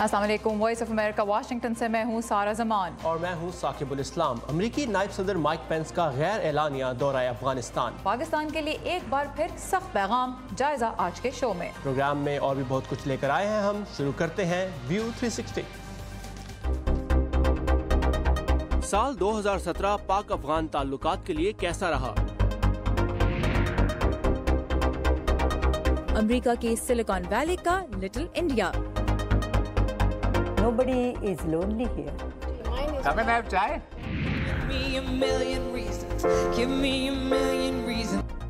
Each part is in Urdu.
السلام علیکم وائس آف امریکہ واشنگٹن سے میں ہوں سارا زمان۔ اور میں ہوں ثاقب الاسلام۔ امریکی نائب صدر مائک پینس کا غیر اعلانیہ دورہ افغانستان۔ پاکستان کے لیے ایک بار پھر سخت پیغام جائزہ آج کے شو میں۔ پروگرام میں اور بھی بہت کچھ لے کر آئے ہیں ہم۔ شروع کرتے ہیں ویو 360 سال دو ہزار سترہ پاک افغان تعلقات کے لیے کیسا رہا؟ امریکہ کی سلیکان ویلی کا little India. Nobody is lonely here. Come and have chai. Give me a million reasons. Give me a million reasons.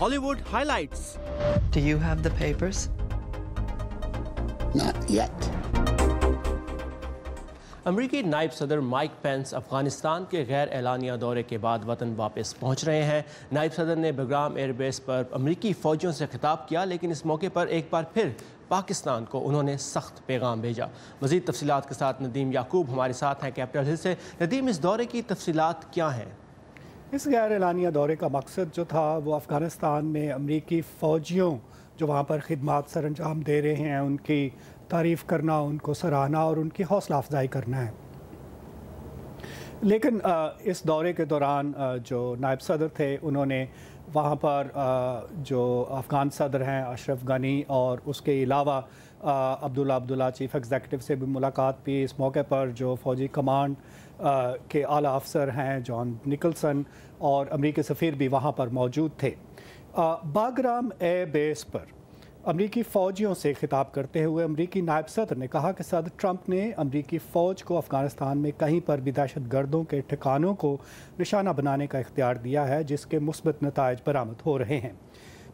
Hollywood highlights Do you have the papers? Not yet. امریکی نائب صدر مائک پینس افغانستان کے غیر اعلانیہ دورے کے بعد وطن واپس پہنچ رہے ہیں۔ نائب صدر نے بگرام ایئر بیس پر امریکی فوجیوں سے خطاب کیا، لیکن اس موقع پر ایک بار پھر پاکستان کو انہوں نے سخت پیغام بھیجا۔ مزید تفصیلات کے ساتھ ندیم یعقوب ہمارے ساتھ ہیں کیپٹل ہل سے۔ ندیم، اس دورے کی تفصیلات کیا ہیں؟ اس غیر اعلانیہ دورے کا مقصد جو تھا، وہ افغانستان میں امریکی فوجیوں جو وہاں پر خدمات سر انجام دے رہے ہیں، ان کی تعریف کرنا، ان کو سراہنا اور ان کی حوصلہ افزائی کرنا ہے۔ لیکن اس دورے کے دوران جو نائب صدر تھے، انہوں نے وہاں پر جو افغان صدر ہیں، اشرف غنی اور اس کے علاوہ عبداللہ عبداللہ چیف ایگزیکٹو سے بھی ملاقات بھی اس موقع پر جو فوجی کمانڈ کے اعلیٰ افسر ہیں، جان نکلسن اور امریکی سفیر بھی وہاں پر موجود تھے۔ باگرام اے بیس پر امریکی فوجیوں سے خطاب کرتے ہوئے امریکی نائب صدر نے کہا کہ صدر ٹرمپ نے امریکی فوج کو افغانستان میں کہیں پر بھی دہشت گردوں کے ٹھکانوں کو نشانہ بنانے کا اختیار دیا ہے، جس کے مثبت نتائج برآمد ہو رہے ہیں۔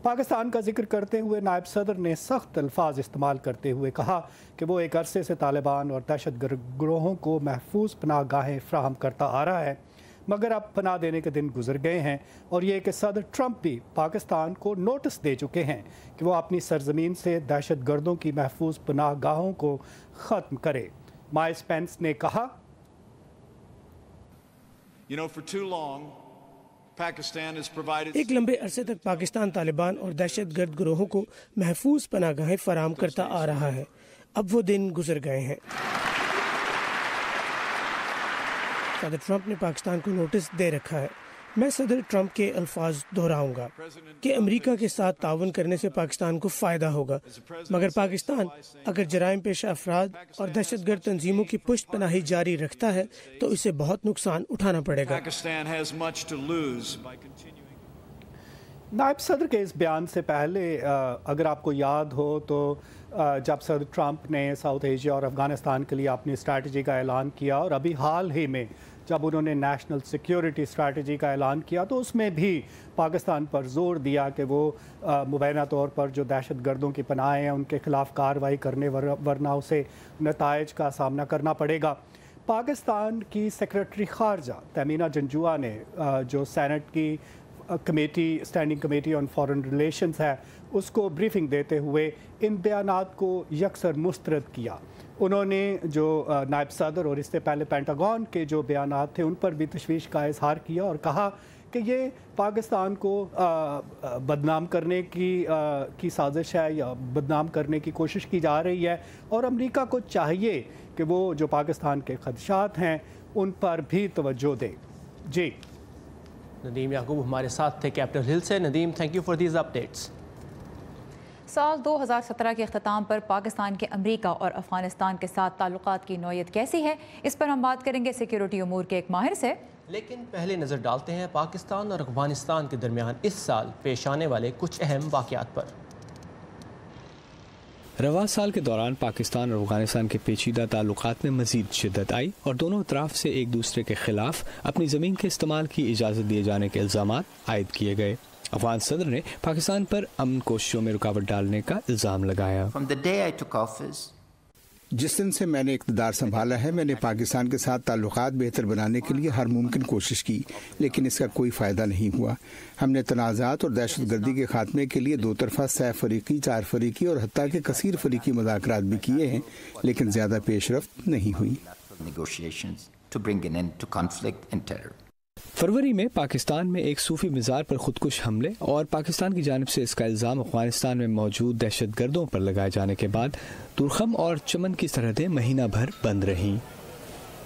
پاکستان کا ذکر کرتے ہوئے نائب صدر نے سخت الفاظ استعمال کرتے ہوئے کہا کہ وہ ایک عرصے سے طالبان اور دہشت گروہوں کو محفوظ پناہ گاہیں فراہم کرتا آ رہا ہے۔ مگر اب پناہ دینے کے دن گزر گئے ہیں اور یہ کہ صدر ٹرمپ بھی پاکستان کو نوٹس دے چکے ہیں کہ وہ اپنی سرزمین سے دہشت گردوں کی محفوظ پناہ گاہوں کو ختم کرے۔ مائس پینس نے کہا ایک لمبے عرصے تک پاکستان طالبان اور دہشت گرد گروہوں کو محفوظ پناہ گاہیں فراہم کرتا آ رہا ہے۔ اب وہ دن گزر گئے ہیں۔ صدر ٹرمپ نے پاکستان کو نوٹس دے رکھا ہے۔ میں صدر ٹرمپ کے الفاظ دہراؤں گا کہ امریکہ کے ساتھ تعاون کرنے سے پاکستان کو فائدہ ہوگا۔ مگر پاکستان اگر جرائم پیشہ افراد اور دہشت گرد تنظیموں کی پشت پناہی جاری رکھتا ہے تو اسے بہت نقصان اٹھانا پڑے گا۔ نائب صدر کے اس بیان سے پہلے اگر آپ کو یاد ہو تو جب صدر ٹرمپ نے ساؤتھ ایشیا اور افغانستان کے لیے اپنی اسٹریٹجی کا اعلان کیا اور ابھی حال ہی میں جب انہوں نے نیشنل سیکیورٹی اسٹریٹجی کا اعلان کیا تو اس میں بھی پاکستان پر زور دیا کہ وہ مبینہ طور پر جو دہشت گردوں کی پناہیں ہیں، ان کے خلاف کارروائی کرنے ورنہ اسے نتائج کا سامنا کرنا پڑے گا۔ پاکستان کی سیکرٹری خارجہ تیمینہ جنجوا نے جو سینٹ کی committee standing committee on foreign relations ہے، اس کو بریفنگ دیتے ہوئے ان بیانات کو یکسر مسترد کیا۔ انہوں نے جو نائب صدر اور اس سے پہلے پینٹاگون کے جو بیانات تھے، ان پر بھی تشویش کا اظہار کیا اور کہا کہ یہ پاکستان کو بدنام کرنے کی کی سازش ہے یا بدنام کرنے کی کوشش کی جا رہی ہے اور امریکہ کو چاہیے کہ وہ جو پاکستان کے خدشات ہیں، ان پر بھی توجہ دے۔ جی۔ ندیم یعقوب ہمارے ساتھ تھے کیپٹل ہل سے۔ Nadeem thank you for these updates سال دو ہزار سترہ کے اختتام پر پاکستان کے امریکہ اور افغانستان کے ساتھ تعلقات کی نوعیت کیسی ہے؟ اس پر ہم بات کریں گے سیکیورٹی امور کے ایک ماہر سے۔ لیکن پہلے نظر ڈالتے ہیں پاکستان اور افغانستان کے درمیان اس سال پیش آنے والے کچھ اہم واقعات پر۔ رواں سال کے دوران پاکستان اور افغانستان کے پیچیدہ تعلقات میں مزید شدت آئی اور دونوں اطراف سے ایک دوسرے کے خلاف اپنی زمین کے استعمال کی اجازت دیے جانے کے الزامات عائد کیے گئے۔ افغان صدر نے پاکستان پر امن کوششوں میں رکاوٹ ڈالنے کا الزام لگایا۔ جس دن سے میں نے اقتدار سنبھالا ہے میں نے پاکستان کے ساتھ تعلقات بہتر بنانے کے لیے ہر ممکن کوشش کی لیکن اس کا کوئی فائدہ نہیں ہوا۔ ہم نے تنازعات اور دہشت گردی کے خاتمے کے لیے دو طرفہ سہ فریقی چار فریقی اور حتیٰ کے کثیر فریقی مذاکرات بھی کیے ہیں لیکن زیادہ پیش رفت نہیں ہوئی۔ فروری میں پاکستان میں ایک صوفی مزار پر خودکش حملے اور پاکستان کی جانب سے اس کا الزام افغانستان میں موجود دہشت گردوں پر لگائے جانے کے بعد ترخم اور چمن کی سرحدیں مہینہ بھر بند رہیں۔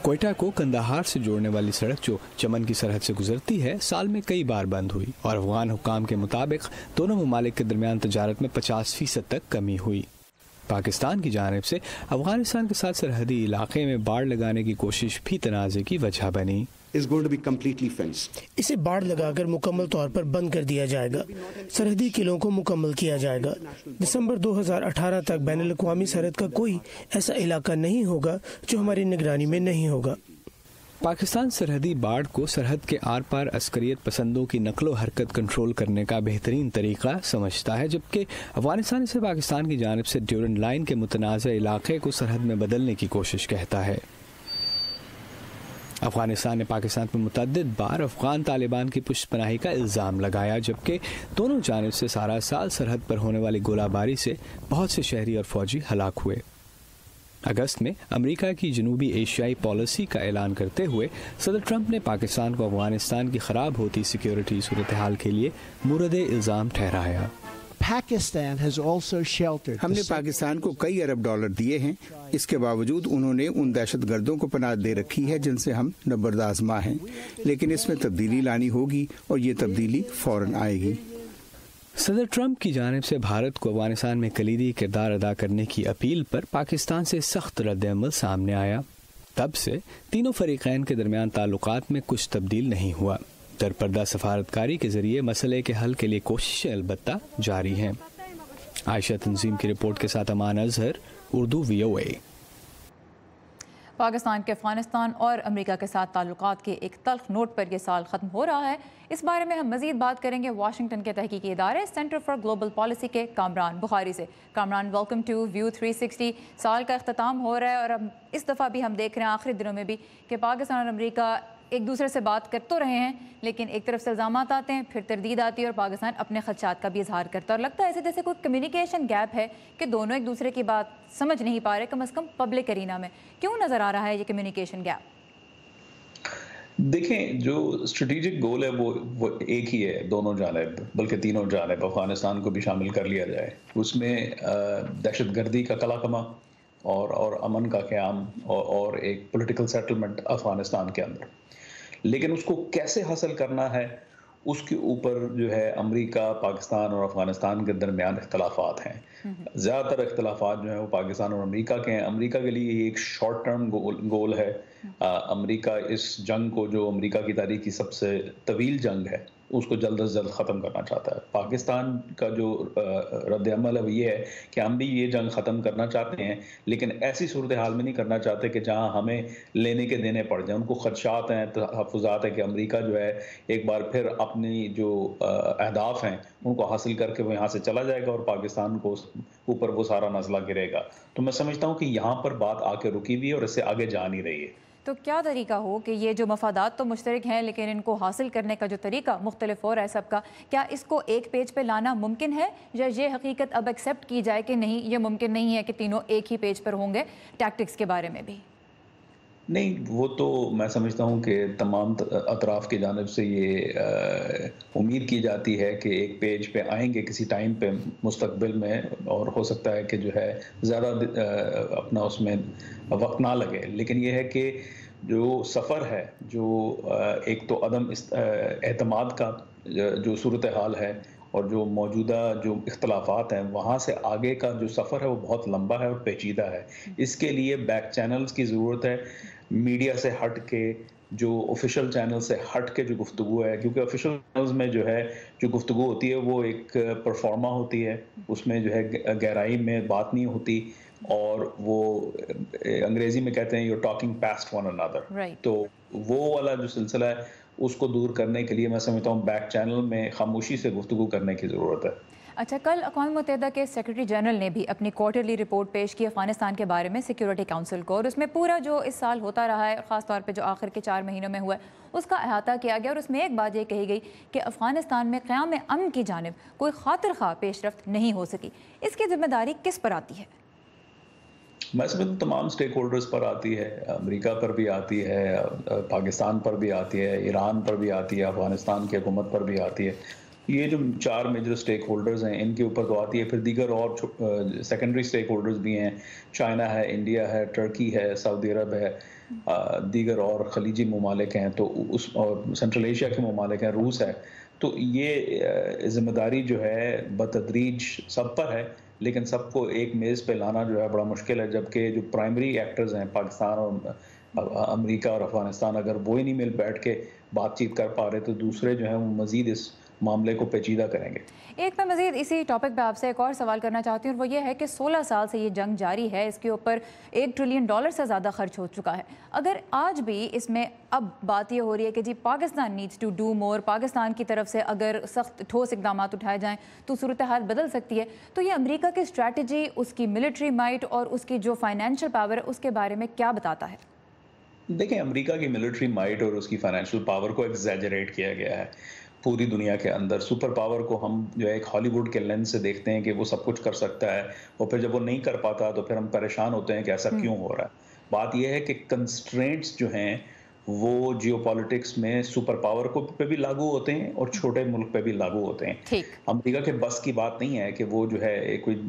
کوئٹہ کو کندہار سے جوڑنے والی سڑک جو چمن کی سرحد سے گزرتی ہے، سال میں کئی بار بند ہوئی اور افغان حکام کے مطابق دونوں ممالک کے درمیان تجارت میں پچاس فیصد تک کمی ہوئی۔ پاکستان کی جانب سے افغانستان کے ساتھ سرحدی علاقے میں باڑ لگانے کی کوشش بھی تنازع کی وجہ بنی۔ اسے باڑ لگا کر مکمل طور پر بند کر دیا جائے گا۔ سرحدی قلعوں کو مکمل کیا جائے گا۔ دسمبر دو ہزار اٹھارہ تک بین الاقوامی سرحد کا کوئی ایسا علاقہ نہیں ہوگا جو ہماری نگرانی میں نہیں ہوگا۔ پاکستان سرحدی باڑ کو سرحد کے آر پار عسکریت پسندوں کی نقل و حرکت کنٹرول کرنے کا بہترین طریقہ سمجھتا ہے جبکہ افغانستان سے پاکستان کی جانب سے ڈیورن لائن کے متنازع علاقے کو سرحد میں بدلنے کی کوشش کہتا ہے۔ افغانستان نے پاکستان پر متعدد بار افغان طالبان کی پشت پناہی کا الزام لگایا، جبکہ دونوں جانب سے سارا سال سرحد پر ہونے والی گولہ باری سے بہت سے شہری اور فوجی ہلاک ہوئے۔ اگست میں امریکہ کی جنوبی ایشیائی پالیسی کا اعلان کرتے ہوئے صدر ٹرمپ نے پاکستان کو افغانستان کی خراب ہوتی سیکیورٹی صورتحال کے لیے مورد الزام ٹھہرایا۔ پاکستان ہم نے پاکستان کو کئی ارب ڈالر دیے ہیں۔ اس کے باوجود انہوں نے ان دہشت گردوں کو پناہ دے رکھی ہے جن سے ہم نبردازما ہیں۔ لیکن اس میں تبدیلی لانی ہوگی اور یہ تبدیلی فوراً آئے گی۔ صدر ٹرمپ کی جانب سے بھارت کو افغانستان میں کلیدی کردار ادا کرنے کی اپیل پر پاکستان سے سخت رد عمل سامنے آیا۔ تب سے تینوں فریقین کے درمیان تعلقات میں کچھ تبدیل نہیں ہوا۔ ترپردہ سفارت کے ذریعے مسئلے کے حل کے لیے کوششیں البتہ جاری ہیں۔ عائشہ تنظیم کی رپورٹ کے ساتھ امان اظہر، اردو وی او اے۔ پاکستان کے افغانستان اور امریکہ کے ساتھ تعلقات کے ایک تلخ نوٹ پر یہ سال ختم ہو رہا ہے۔ اس بارے میں ہم مزید بات کریں گے واشنگٹن کے تحقیقی ادارے سینٹر فار گلوبل پالیسی کے کامران بخاری سے۔ کامران، ویلکم ٹو ویو 360 سال کا اختتام ہو رہا ہے اور اب اس دفعہ بھی ہم دیکھ رہے ہیں آخری دنوں میں بھی کہ پاکستان اور امریکہ ایک دوسرے سے بات کر تو رہے ہیں، لیکن ایک طرف سے الزامات آتے ہیں، پھر تردید آتی ہے اور پاکستان اپنے خدشات کا بھی اظہار کرتا ہے۔ اور لگتا ہے ایسے جیسے کوئی کمیونیکیشن گیپ ہے کہ دونوں ایک دوسرے کی بات سمجھ نہیں پا رہے، کم از کم پبلک ارینا میں۔ کیوں نظر آ رہا ہے یہ کمیونیکیشن گیپ دیکھیں، جو اسٹریٹجک گول ہے وہ وہ ایک ہی ہے، دونوں جانب، بلکہ تینوں جانب۔ افغانستان کو بھی شامل کر لیا جائے۔ اس میں دہشت گردی کا کلا کما۔ اور اور امن کا قیام اور اور ایک پولیٹیکل سیٹلمنٹ افغانستان کے اندر۔ لیکن اس کو کیسے حاصل کرنا ہے؟ اس کے اوپر جو ہے امریکہ پاکستان اور افغانستان کے درمیان اختلافات ہیں۔ زیادہ تر اختلافات جو ہیں وہ پاکستان اور امریکہ کے ہیں۔ امریکہ کے لیے یہ ایک شارٹ ٹرم گول گول ہے۔ امریکہ اس جنگ کو جو امریکہ کی تاریخ کی سب سے طویل جنگ ہے اس کو جلد از جلد ختم کرنا چاہتا ہے۔ پاکستان کا جو رد عمل ہے، وہ یہ ہے کہ ہم بھی یہ جنگ ختم کرنا چاہتے ہیں، لیکن ایسی صورتحال میں نہیں کرنا چاہتے کہ جہاں ہمیں لینے کے دینے پڑ جائیں۔ ان کو خدشات ہیں، تحفظات ہیں کہ امریکہ جو ہے ایک بار پھر اپنی جو اہداف ہیں، ان کو حاصل کر کے وہ یہاں سے چلا جائے گا اور پاکستان کو اوپر وہ سارا مسئلہ گرے گا۔ تو میں سمجھتا ہوں کہ یہاں پر بات آ کے رکی ہوئی ہے اور اس سے آگے جا نہیں رہی ہے۔ تو کیا طریقہ ہو کہ یہ جو مفادات تو مشترک ہیں لیکن ان کو حاصل کرنے کا جو طریقہ مختلف ہو رہا ہے سب کا، کیا اس کو ایک پیج پہ لانا ممکن ہے یا یہ حقیقت اب ایکسیپٹ کی جائے کہ نہیں، یہ ممکن نہیں ہے کہ تینوں ایک ہی پیج پر ہوں گے ٹیکٹکس کے بارے میں بھی؟ نہیں وہ تو میں سمجھتا ہوں کہ تمام اطراف کی جانب سے یہ امید کی جاتی ہے کہ ایک پیج پہ آئیں گے کسی ٹائم پہ مستقبل میں اور ہو سکتا ہے کہ جو ہے زیادہ اپنا اس میں وقت نہ لگے۔ لیکن یہ ہے کہ جو سفر ہے جو ایک تو عدم اعتماد کا جو صورتحال ہے اور جو موجودہ جو اختلافات ہیں وہاں سے آگے کا جو سفر ہے وہ بہت لمبا ہے اور پیچیدہ ہے۔ اس کے لیے بیک چینلز کی ضرورت ہے۔ میڈیا سے ہٹ کے جو آفیشیل چینل سے ہٹ کے جو گفتگو ہے کیونکہ آفیشیل چینلز میں جو ہے جو گفتگو ہوتی ہے وہ ایک پرفارما ہوتی ہے۔ اس میں جو ہے گہرائی میں بات نہیں ہوتی اور وہ انگریزی میں کہتے ہیں یو ٹاکنگ پاسٹ ون اندر تو وہ والا جو سلسلہ ہے اس کو دور کرنے کے لیے میں سمجھتا ہوں بیک چینل میں خاموشی سے گفتگو کرنے کی ضرورت ہے۔ اچھا کل اقوام متحدہ کے سیکرٹری جنرل نے بھی اپنی کوارٹرلی رپورٹ پیش کی افغانستان کے بارے میں سیکیورٹی کاؤنسل کو، اور اس میں پورا جو اس سال ہوتا رہا ہے، خاص طور پہ جو آخر کے چار مہینوں میں ہوا ہے، اس کا احاطہ کیا گیا اور اس میں ایک بات یہ کہی گئی کہ افغانستان میں قیام امن کی جانب کوئی خاطر خواہ پیش رفت نہیں ہو سکی۔ اس کی ذمہ داری کس پر آتی ہے؟ میں سمجھ تمام سٹیک ہولڈرز پر آتی ہے۔ امریکہ پر بھی آتی ہے، پاکستان پر بھی آتی ہے، ایران پر بھی آتی ہے، افغانستان کی حکومت پر بھی آتی ہے۔ یہ جو چار میجر سٹیک ہولڈرز ہیں، ان کے اوپر تو آتی ہے۔ پھر دیگر اور سیکنڈری سٹیک ہولڈرز بھی ہیں۔ چائنا ہے انڈیا ہے ٹرکی ہے سعودی عرب ہے۔ دیگر اور خلیجی ممالک ہیں۔ تو اس اور سینٹرل ایشیا کے ممالک ہیں، روس ہے۔ تو یہ ذمہ داری جو ہے، بتدریج سب پر ہے۔ لیکن سب کو ایک میز پہ لانا جو ہے، بڑا مشکل ہے۔ جبکہ جو پرائمری ایکٹرز ہیں، پاکستان اور امریکہ اور افغانستان، اگر وہی نہیں مل بیٹھ کے بات چیت کر پا رہے، تو دوسرے جو ہیں، وہ مزید اس معاملے کو پیچیدہ کریں گے۔ ایک میں مزید اسی ٹاپک پہ آپ سے ایک اور سوال کرنا چاہتی ہوں وہ یہ ہے کہ سولہ سال سے یہ جنگ جاری ہے اس کے اوپر ایک ٹریلین ڈالر سے زیادہ خرچ ہو چکا ہے۔ اگر آج بھی اس میں اب بات یہ ہو رہی ہے کہ جی Pakistan needs to do more Pakistan کی طرف سے اگر سخت ٹھوس اقدامات اٹھائے جائیں تو صورتحال بدل سکتی ہے تو یہ امریکہ کی اسٹریٹجی اس کی ملٹری مائٹ اور اس کی جو فائنینشیل پاور ہے اس کے بارے میں کیا بتاتا ہے؟ دیکھیں امریکہ کی ملٹری مائٹ اور اس کی فائنینشیل پاور کو ایگزیجریٹ کیا گیا ہے۔ پوری دنیا کے اندر سپر پاور کو ہم جو ہے ایک ہالی ووڈ کے لینس سے دیکھتے ہیں کہ وہ سب کچھ کر سکتا ہے اور پھر جب وہ نہیں کر پاتا تو پھر ہم پریشان ہوتے ہیں کہ ایسا کیوں ہو رہا ہے۔ بات یہ ہے کہ کنسٹرینٹس جو ہیں وہ جیو پالیٹکس میں سپر پاور کو پہ بھی لاگو ہوتے ہیں اور چھوٹے ملک پہ بھی لاگو ہوتے ہیں۔ امریکہ کے بس کی بات نہیں ہے کہ وہ جو ہے کوئی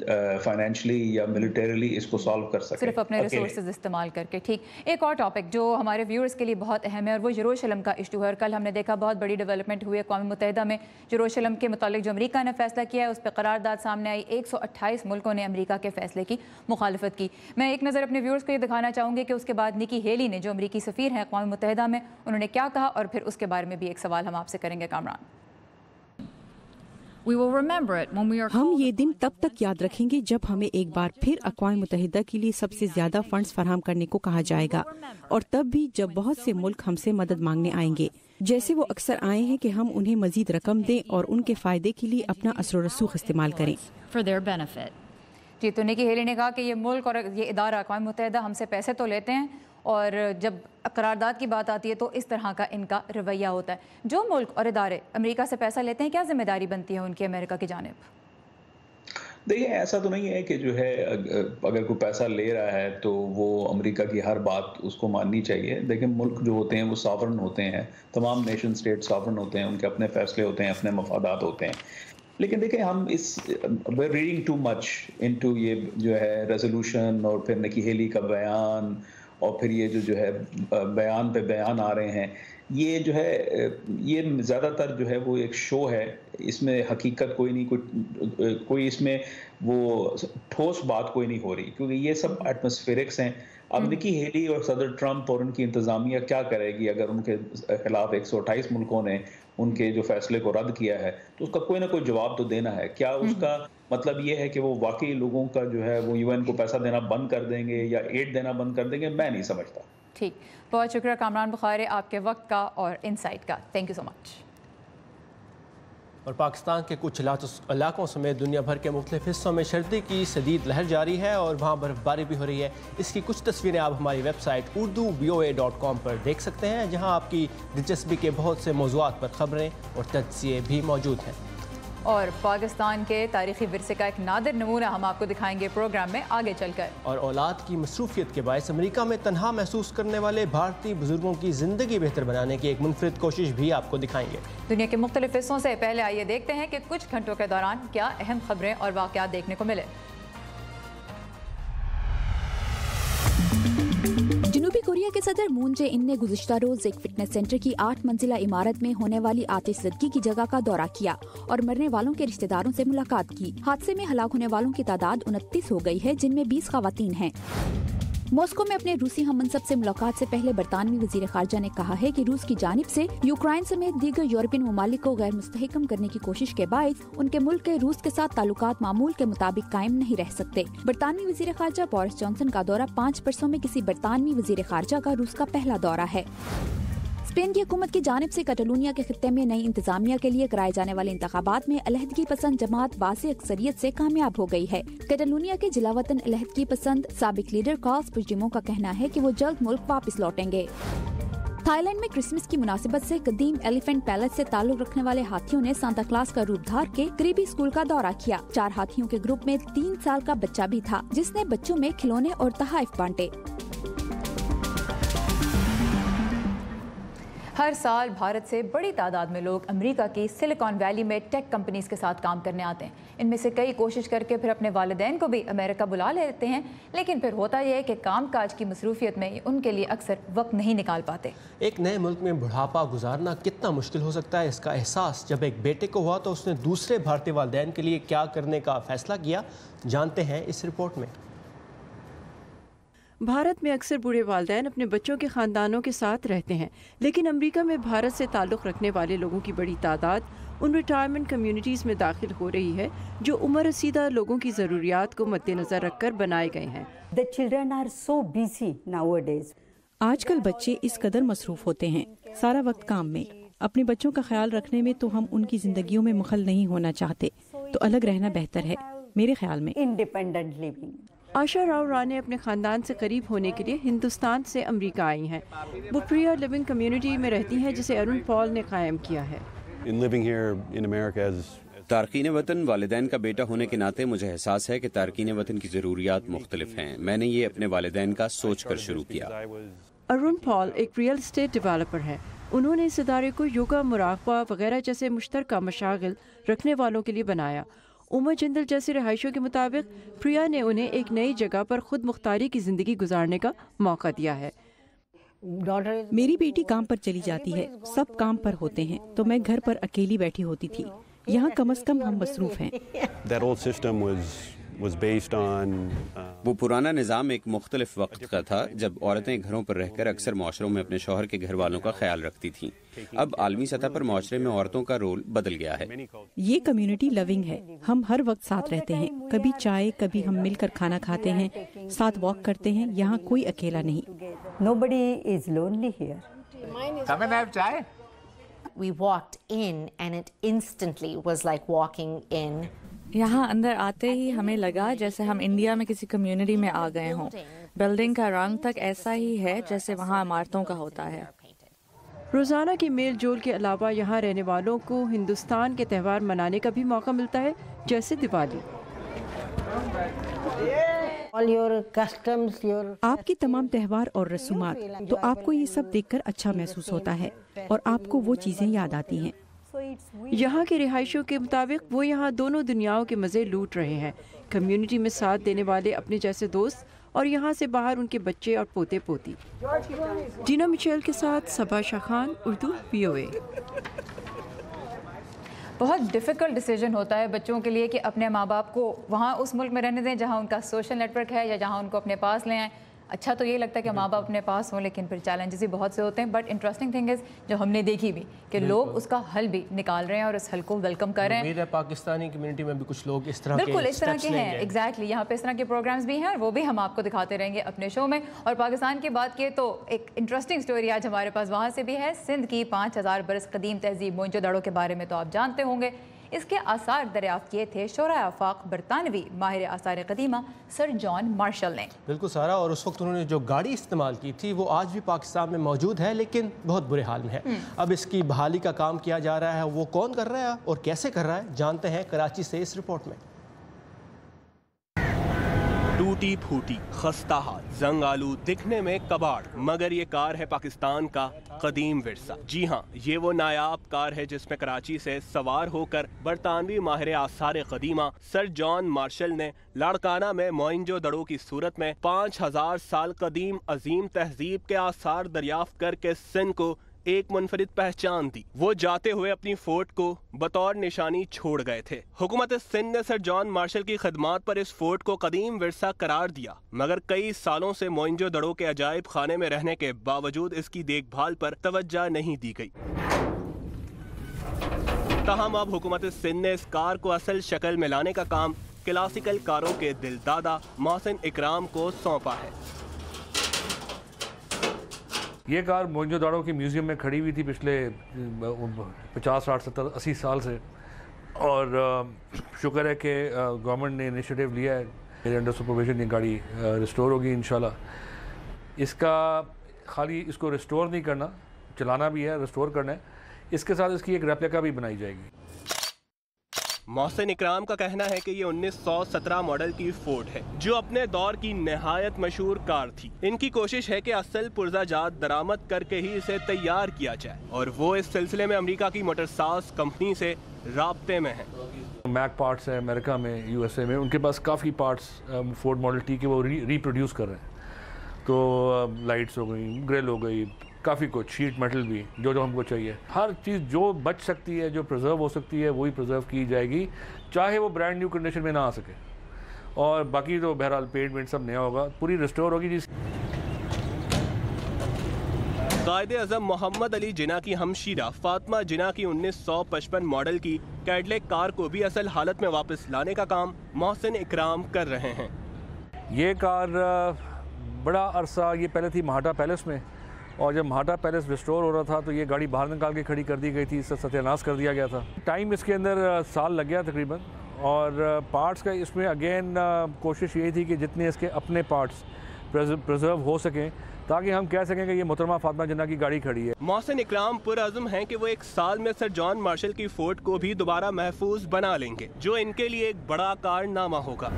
فائنینشلی یا ملٹریلی اس کو سالو کر سکے۔ صرف اپنے ریسورسز استعمال کر کے۔ ٹھیک۔ ایک اور ٹاپک جو ہمارے ویورز کے لیے بہت اہم ہے اور وہ یروشلم کا ایشو ہے اور کل ہم نے دیکھا بہت بڑی ڈیولپمنٹ ہوئی ہے اقوام متحدہ میں۔ یروشلم کے متعلق جو امریکہ نے فیصلہ کیا ہے اس پہ قرارداد سامنے آئی۔ ایک سو اٹھائیس ملکوں نے امریکہ کے فیصلے کی مخالفت کی۔ میں ایک نظر اپنے ویورز کو یہ دکھانا چاہوں گی کہ اس کے بعد نکی ہیلی نے جو امریکی سفیر ہیں اقوام متحدہ میں انہوں نے نے کیا کہا اور پھر اس کے بارے میں بھی ایک سوال ہم آپ سے کریں گے کامران۔ ہم یہ دن تب تک یاد رکھیں گے جب ہمیں ایک بار پھر اقوام متحدہ کے لیے سب سے زیادہ فنڈز فراہم کرنے کو کہا جائے گا اور تب بھی جب بہت سے ملک ہم سے مدد مانگنے آئیں گے۔ جیسے وہ اکثر آئے ہیں کہ ہم انہیں مزید رقم دیں اور ان کے فائدے کے لیے اپنا اثر و رسوخ استعمال کریں۔ جی تو نکی ہیلی نے کہا کہ یہ ملک اور یہ ادارہ اقوام متحدہ ہم سے پیسے تو لیتے ہیں اور جب قرارداد کی بات آتی ہے تو اس طرح کا ان کا رویہ ہوتا ہے۔ جو ملک اور ادارے امریکہ سے پیسہ لیتے ہیں، کیا ذمہ داری بنتی ہے ان کی امریکہ کی جانب؟ دیکھیں ایسا تو نہیں ہے کہ جو ہے، اگر کوئی پیسہ لے رہا ہے تو وہ امریکہ کی ہر بات اس کو ماننی چاہیے۔ دیکھیں ملک جو ہوتے ہیں، وہ ساورن ہوتے ہیں۔ تمام نیشن سٹیٹ ساورن ہوتے ہیں، ان کے اپنے فیصلے ہوتے ہیں، اپنے مفادات ہوتے ہیں۔ لیکن دیکھیں ہم اس ریڈنگ ٹو مچ انٹو یہ جو ہے ریزولوشن اور پھر نکی ہیلی کا بیان۔ اور پھر یہ جو جو ہے بیان پہ بیان آ رہے ہیں۔ یہ جو ہے یہ زیادہ تر جو ہے وہ ایک شو ہے۔ اس میں حقیقت کوئی نہیں کوئی کوئی اس میں وہ ٹھوس بات کوئی نہیں ہو رہی۔ کیونکہ یہ سب ایٹماسفیرکس ہیں۔ اب نکی ہیلی اور صدر ٹرمپ اور ان کی انتظامیہ کیا کرے گی؟ اگر ان کے خلاف ایک سو اٹھائیس ملکوں نے ان کے جو فیصلے کو رد کیا ہے تو اس کا کوئی نہ کوئی جواب تو دینا ہے۔ کیا اس کا مطلب یہ ہے کہ وہ واقعی لوگوں کا جو ہے وہ یو این کو پیسہ دینا بند کر دیں گے یا ایڈ دینا بند کر دیں گے میں نہیں سمجھتا۔ ٹھیک۔ بہت شکریہ کامران بخارے آپ کے وقت کا اور انسائٹ کا۔ تھینک یو سو مچ اور پاکستان کے کچھ علاقوں سمیت دنیا بھر کے مختلف حصوں میں سردی کی شدید لہر جاری ہے اور وہاں برف باری بھی ہو رہی ہے۔ اس کی کچھ تصویریں آپ ہماری website Urdu B O A dot com پر دیکھ سکتے ہیں جہاں آپ کی دلچسپی کے بہت سے موضوعات پر خبریں اور تجزیے بھی موجود ہیں۔ اور پاکستان کے تاریخی ورثے کا ایک نادر نمونہ ہم آپ کو دکھائیں گے پروگرام میں آگے چل کر۔ اور اولاد کی مصروفیت کے باعث امریکہ میں تنہا محسوس کرنے والے بھارتی بزرگوں کی زندگی بہتر بنانے کی ایک منفرد کوشش بھی آپ کو دکھائیں گے۔ دنیا کے مختلف حصوں سے پہلے آئیے دیکھتے ہیں کہ کچھ گھنٹوں کے دوران کیا اہم خبریں اور واقعات دیکھنے کو ملے۔ جنوبی کے صدر مون جے ان نے گزشتہ روز ایک فٹنس سینٹر کی آٹھ منزلہ عمارت میں ہونے والی آتش زدگی کی جگہ کا دورہ کیا اور مرنے والوں کے رشتہ داروں سے ملاقات کی۔ حادثے میں ہلاک ہونے والوں کی تعداد انتیس ہو گئی ہے، جن میں بیس خواتین ہیں۔ ماسکو میں اپنے روسی ہم منصب سے ملاقات سے پہلے برطانوی وزیر خارجہ نے کہا ہے کہ روس کی جانب سے یوکرائن سمیت دیگر یورپین ممالک کو غیر مستحکم کرنے کی کوشش کے باعث ان کے ملک کے روس کے ساتھ تعلقات معمول کے مطابق قائم نہیں رہ سکتے۔ برطانوی وزیر خارجہ بورس جانسن کا دورہ پانچ برسوں میں کسی برطانوی وزیر خارجہ کا روس کا پہلا دورہ ہے۔ اسپین کی حکومت کی جانب سے کٹلونیا کے خطے میں نئی انتظامیہ کے لیے کرائے جانے والے انتخابات میں علیحدگی پسند جماعت واضح اکثریت سے کامیاب ہو گئی ہے۔ کٹلونیا کے جلا وطن علیحدگی پسند سابق لیڈر کارلس پرجیمو کا کہنا ہے کہ وہ جلد ملک واپس لوٹیں گے۔ تھائی لینڈ میں کرسمس کی مناسبت سے قدیم ایلیفینٹ پیلس سے تعلق رکھنے والے ہاتھیوں نے سانتا کلاس کا روپ دھار کے قریبی اسکول کا دورہ کیا۔ چار ہاتھیوں کے گروپ میں تین سال کا بچہ بھی تھا، جس نے بچوں میں کھلونے اور تحائف بانٹے۔ ہر سال بھارت سے بڑی تعداد میں لوگ امریکہ کی سلیکون ویلی میں ٹیک کمپنیز کے ساتھ کام کرنے آتے ہیں۔ ان میں سے کئی کوشش کر کے پھر اپنے والدین کو بھی امریکہ بلا لیتے ہیں، لیکن پھر ہوتا یہ ہے کہ کام کاج کی مصروفیت میں ان کے لیے اکثر وقت نہیں نکال پاتے۔ ایک نئے ملک میں بڑھاپا گزارنا کتنا مشکل ہو سکتا ہے، اس کا احساس جب ایک بیٹے کو ہوا تو اس نے دوسرے بھارتی والدین کے لیے کیا کرنے کا فیصلہ کیا؟ جانتے ہیں اس رپورٹ میں۔ بھارت میں اکثر بوڑھے والدین اپنے بچوں کے خاندانوں کے ساتھ رہتے ہیں لیکن امریکہ میں بھارت سے تعلق رکھنے والے لوگوں کی بڑی تعداد ان ریٹائرمنٹ کمیونٹیز میں داخل ہو رہی ہے جو عمر رسیدہ لوگوں کی ضروریات کو مد نظر رکھ کر بنائے گئے ہیں۔ آج کل بچے اس قدر مصروف ہوتے ہیں سارا وقت کام میں۔ اپنے بچوں کا خیال رکھنے میں تو ہم ان کی زندگیوں میں مخل نہیں ہونا چاہتے تو الگ رہنا بہتر ہے میرے خیال میں۔ آشا راؤ رانے اپنے خاندان سے قریب ہونے کے لیے ہندوستان سے امریکہ آئی ہیں۔ وہ پریا لیونگ کمیونٹی میں رہتی ہیں جسے ارون پال نے قائم کیا ہے۔ تارکین وطن والدین کا بیٹا ہونے کے ناطے مجھے احساس ہے کہ تارکین وطن کی ضروریات مختلف ہیں۔ میں نے یہ اپنے والدین کا سوچ کر شروع کیا۔ ارون پال ایک ریئل اسٹیٹ ڈیولپر ہے انہوں نے اس ادارے کو یوگا مراقبہ وغیرہ جیسے مشترکہ مشاغل رکھنے والوں کے لیے بنایا۔ عمر جندل جیسی رہائشوں کے مطابق پریا نے انہیں ایک نئی جگہ پر خود مختاری کی زندگی گزارنے کا موقع دیا ہے۔ میری بیٹی کام پر چلی جاتی ہے سب کام پر ہوتے ہیں تو میں گھر پر اکیلی بیٹھی ہوتی تھی۔ یہاں کم از کم ہم مصروف ہیں۔ وہ پرانا نظام ایک مختلف وقت کا تھا جب عورتیں گھروں پر رہ کر اکثر معاشروں میں اپنے شوہر کے گھر والوں کا خیال رکھتی تھیں۔ اب عالمی سطح پر معاشرے میں عورتوں کا رول بدل گیا ہے۔ یہ کمیونٹی لونگ ہے۔ ہم ہر وقت ساتھ رہتے ہیں۔ کبھی چائے کبھی ہم مل کر کھانا کھاتے ہیں۔ ساتھ واک کرتے ہیں۔ یہاں کوئی اکیلا نہیں۔ Nobody is lonely We walked in and it instantly was like walking in یہاں اندر آتے ہی ہمیں لگا جیسے ہم انڈیا میں کسی کمیونٹی میں آ گئے ہوں۔ بلڈنگ کا رنگ تک ایسا ہی ہے جیسے وہاں عمارتوں کا ہوتا ہے۔ روزانہ کی میل جول کے علاوہ یہاں رہنے والوں کو ہندوستان کے تہوار منانے کا بھی موقع ملتا ہے جیسے دیوالی۔ آپ کی تمام تہوار اور رسومات تو آپ کو یہ سب دیکھ کر اچھا محسوس ہوتا ہے اور آپ کو وہ چیزیں یاد آتی ہیں۔ یہاں کے رہائشوں کے مطابق وہ یہاں دونوں دنیاوں کے مزے لوٹ رہے ہیں۔ کمیونٹی میں ساتھ دینے والے اپنے جیسے دوست اور یہاں سے باہر ان کے بچے اور پوتے پوتی۔ ڈینا مچیل کے ساتھ سبا شاہ خان اردو پی او اے بہت ڈیفیکلٹ ڈیسیجن ہوتا ہے بچوں کے لیے کہ اپنے ماں باپ کو وہاں اس ملک میں رہنے دیں جہاں ان کا سوشل نیٹ ورک ہے یا جہاں ان کو اپنے پاس لے آئیں۔ اچھا تو یہ لگتا ہے کہ ماں باپ اپنے پاس ہوں لیکن پھر چیلنجز بھی بہت سے ہوتے ہیں۔ بٹ انٹرسٹنگ تھنگ از جو ہم نے دیکھی بھی کہ لوگ اس کا حل بھی نکال رہے ہیں اور اس حل کو ویلکم کر رہے ہیں۔ پاکستانی کمیونٹی میں بھی کچھ لوگ اس طرح بالکل اس طرح کے ہیں۔ ایگزیکٹلی یہاں پہ اس طرح کے پروگرامس بھی ہیں اور وہ بھی ہم آپ کو دکھاتے رہیں گے اپنے شو میں۔ اور پاکستان کی بات کیے تو ایک انٹرسٹنگ اسٹوری آج ہمارے پاس وہاں سے بھی ہے۔ سندھ کی پانچ ہزار برس قدیم تہذیب مونجو دڑوں کے بارے میں تو آپ جانتے ہوں گے۔ اس کے آثار دریافت کیے تھے شورہ آفاق برطانوی ماہر آثار قدیمہ سر جان مارشل نے۔ بالکل سارا اور اس وقت انہوں نے جو گاڑی استعمال کی تھی وہ آج بھی پاکستان میں موجود ہے لیکن بہت برے حال میں ہے۔ اب اس کی بحالی کا کام کیا جا رہا ہے وہ کون کر رہا ہے اور کیسے کر رہا ہے جانتے ہیں کراچی سے اس رپورٹ میں۔ ٹوٹی پھوٹی، خستہ حال زنگ آلو دکھنے میں کباڑ، مگر یہ کار ہے پاکستان کا قدیم ورثہ۔ جی ہاں یہ وہ نایاب کار ہے جس میں کراچی سے سوار ہو کر برطانوی ماہر آثار قدیمہ سر جان مارشل نے لاڑکانہ میں موئنجو دڑو کی صورت میں پانچ ہزار سال قدیم عظیم تہذیب کے آثار دریافت کر کے سندھ کو ایک منفرد پہچان دی وہ جاتے ہوئے اپنی فورٹ کو بطور نشانی چھوڑ گئے تھے۔ حکومت سندھ نے سر جان مارشل کی خدمات پر اس فورٹ کو قدیم ورثہ قرار دیا، مگر کئی سالوں سے موئنجو دڑو کے عجائب خانے میں رہنے کے باوجود اس کی دیکھ بھال پر توجہ نہیں دی گئی۔ تاہم، اب حکومت سندھ نے اس کار کو اصل شکل میں لانے کا کام کلاسیکل کاروں کے دل دادا محسن اکرام کو سونپا ہے۔ یہ کار موجود داڑو کی میوزیم میں کھڑی ہوئی تھی پچھلے، پچاس، ساٹھ، ستر، اسی سال سے۔ اور شکر ہے کہ گورنمنٹ نے انیشیٹو لیا ہے۔ میرے انڈر سپرویشن یہ گاڑی ریسٹور ہوگی انشاءاللہ۔ اس کا خالی اس کو ریسٹور نہیں کرنا، چلانا بھی ہے ریسٹور کرنا ہے۔ اس کے ساتھ اس کی ایک ریپلیکا بھی بنائی جائے گی۔ محسن اکرام کا کہنا ہے کہ یہ انیس سو سترہ ماڈل کی فورڈ ہے، جو اپنے دور کی نہایت مشہور کار تھی۔ ان کی کوشش ہے کہ اصل پرزہ جات درامت کر کے ہی اسے تیار کیا جائے اور وہ اس سلسلے میں امریکہ کی موٹر ساز کمپنی سے رابطے میں ہیں۔ میک پارٹس ہیں امریکہ میں، یو ایس اے میں، ان کے پاس کافی پارٹس فورڈ ماڈل ٹی کے وہ ریپروڈیوس کر رہے ہیں۔ تو لائٹس ہو گئیں گریل ہو گئی کافی کچھ شیٹ میٹل بھی جو جو ہم کو چاہیے۔ ہر چیز جو بچ سکتی ہے جو پرزرو ہو سکتی ہے وہی پرزرو کی جائے گی چاہے وہ برانڈ نیو کنڈیشن میں نہ آ سکے۔ اور باقی تو بہرحال پیٹ وینٹ سب نیا ہوگا پوری ریسٹور ہوگی جس قائد اعظم محمد علی جنا کی ہمشیرہ فاطمہ جنا کی انیس سو پچپن ماڈل کی کیڈلیک کار کو بھی اصل حالت میں واپس لانے کا کام محسن اکرام کر رہے ہیں۔ یہ کار بڑا عرصہ یہ پہلے تھی مہاٹا پیلس میں۔ اور جب مہاٹا پیلس ریسٹور ہو رہا تھا تو یہ گاڑی باہر نکال کے کھڑی کر دی گئی تھی، اس سے ستیہ کر دیا گیا تھا۔ ٹائم اس کے اندر سال لگ گیا تقریباً۔ اور پارٹس کا اس میں اگین کوشش یہی تھی کہ جتنے اس کے اپنے پارٹس پرزرو ہو سکیں تاکہ ہم کہہ سکیں کہ یہ محترمہ فاطمہ جنہ کی گاڑی کھڑی ہے۔ محسن اکرام پر عزم ہیں کہ وہ ایک سال میں سر جان مارشل کی فورٹ کو بھی دوبارہ محفوظ بنا لیں گے، جو ان کے لیے ایک بڑا کارنامہ ہوگا۔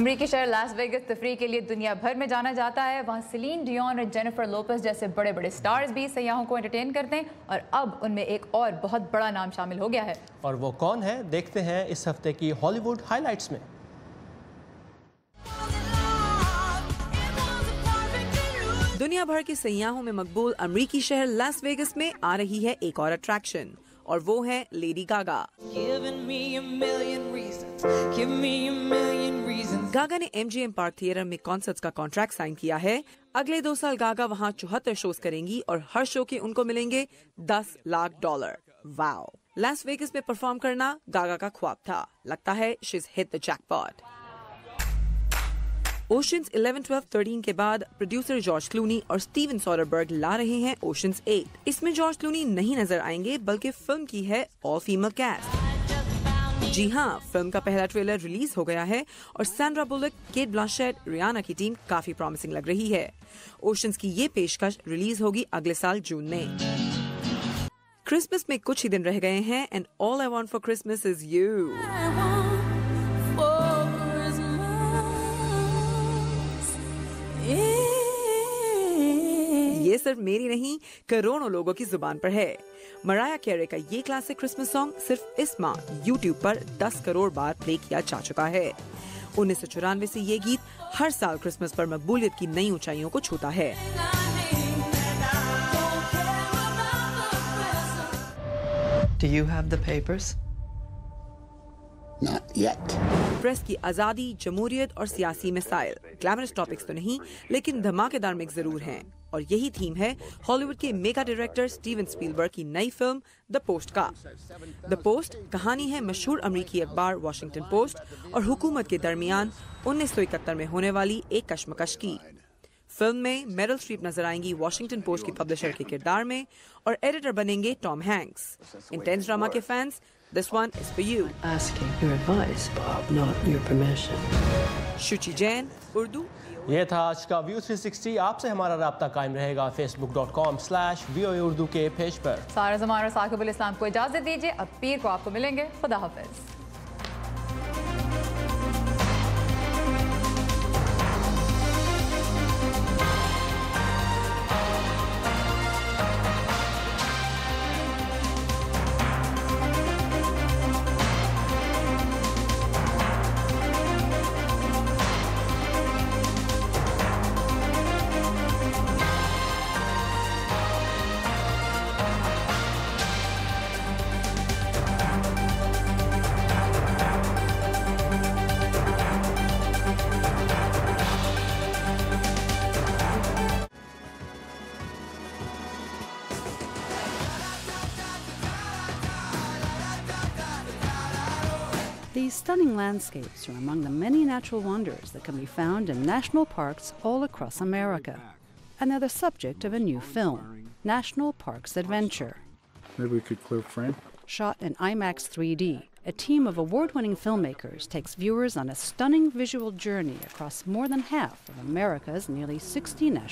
امریکی شہر لاس ویگس تفریح کے لیے دنیا بھر میں جانا جاتا ہے۔ وہاں سلین ڈیون اور جینیفر لوپس جیسے بڑے بڑے سٹارز بھی سیاحوں کو انٹرٹین کرتے ہیں اور اب ان میں ایک اور بہت بڑا نام شامل ہو گیا ہے۔ اور وہ کون ہے؟ دیکھتے ہیں اس ہفتے کی ہالی ووڈ ہائی لائٹس میں۔ دنیا بھر کے سیاحوں میں مقبول امریکی شہر لاس ویگس میں آ رہی ہے ایک اور اٹریکشن اور وہ ہیں لیڈی گاگا۔ گاگا نے M G M Park theatre میں کانسرٹ کا کانٹریکٹ سائن کیا ہے۔ اگلے دو سال گاگا وہاں چوہتر شوز کریں گی اور ہر شو کے ان کو ملیں گے دس lakh dollar. Wow Las Vegas میں پرفارم کرنا گاگا کا خواب تھا۔ لگتا ہے she's hit the jackpot Ocean's 11, 12, 13 کے بعد پروڈیوسر جارج کلونی اور سٹیون سوربرگ لا رہے ہیں اوشنز 8 اس میں جارج کلونی نہیں نظر آئیں گے بلکہ فلم کی ہے آل فیمل کیسٹ جی ہاں فلم کا پہلا ٹریلر ریلیز ہو گیا ہے اور سینڈرا بولک کیٹ بلانشیٹ ریانا کی ٹیم کافی پرامسنگ لگ رہی ہے۔ اوشنز کی یہ پیشکش ریلیز ہوگی اگلے سال جون میں۔ کرسمس میں کچھ ہی دن رہ گئے ہیں and all I want for Christmas is you صرف میری نہیں کروڑوں لوگوں کی زبان پر ہے۔ مرایا کیرے کا یہ کلاسک کرسمس سانگ صرف اس ماہ یوٹیوب پر دس کروڑ بار پلے کیا جا چکا ہے۔ انیس سو چورانوے سے یہ گیت ہر سال کرسمس پر مقبولیت کی نئی اونچائیوں کو چھوتا ہے۔ پریس کی آزادی جمہوریت اور سیاسی مسائل۔ گلیمرس ٹاپکس تو نہیں لیکن دھماکے دار مک ضرور ہیں۔ اور یہی تھیم ہے ہالی ووڈ کے میگا ڈائریکٹر سٹیون سپیلبرگ کی نئی فلم دا پوسٹ کا۔ دا پوسٹ کہانی ہے مشہور امریکی اخبار واشنگٹن پوسٹ اور حکومت کے درمیان انیس سو اکہتر میں ہونے والی ایک کشمکش کی۔ فلم میں میرل سٹریپ نظر آئیں گی واشنگٹن پوسٹ کی پبلشر کے کردار میں اور ایڈیٹر بنیں گے ٹام ہینکس انٹینس ڈراما کے fans this one is for you Shuchi Jain Urdu یہ تھا آج کا ویو 360 آپ سے ہمارا رابطہ قائم رہے گا Facebook dot com slash view Urdu کے پیج پر۔ سارا زمان اور ثاقب الاسلام کو اجازت دیجیے اب پیر کو آپ کو ملیں گے، خدا حافظ۔ Stunning landscapes are among the many natural wonders that can be found in national parks all across America. And they're the subject of a new film, National Parks Adventure. Maybe we could clear frame. Shot in IMAX 3D, a team of award winning filmmakers takes viewers on a stunning visual journey across more than half of America's nearly 60 national